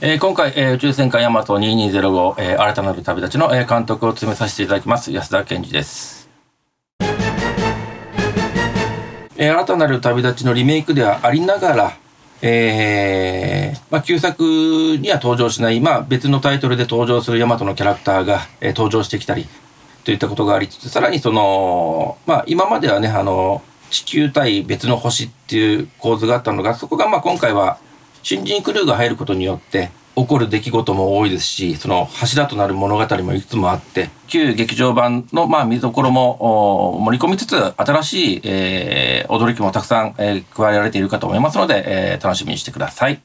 えー、今回、えー、宇宙戦艦ヤマト2205、えー、新たなる旅立ちの、えー、監督を務めさせていただきます安田健二です、えー、新たなる旅立ちのリメイクではありながらえー、まあ、旧作には登場しない、まあ、別のタイトルで登場するヤマトのキャラクターが、えー、登場してきたりといったことがありつつさらにその、まあ、今まではねあの地球対別の星っていう構図があったのがそこがまあ今回は新人クルーが入ることによって起こる出来事も多いですし、その柱となる物語もいくつもあって、旧劇場版のまあ見どころも盛り込みつつ、新しい、えー、驚きもたくさん、えー、加えられているかと思いますので、えー、楽しみにしてください。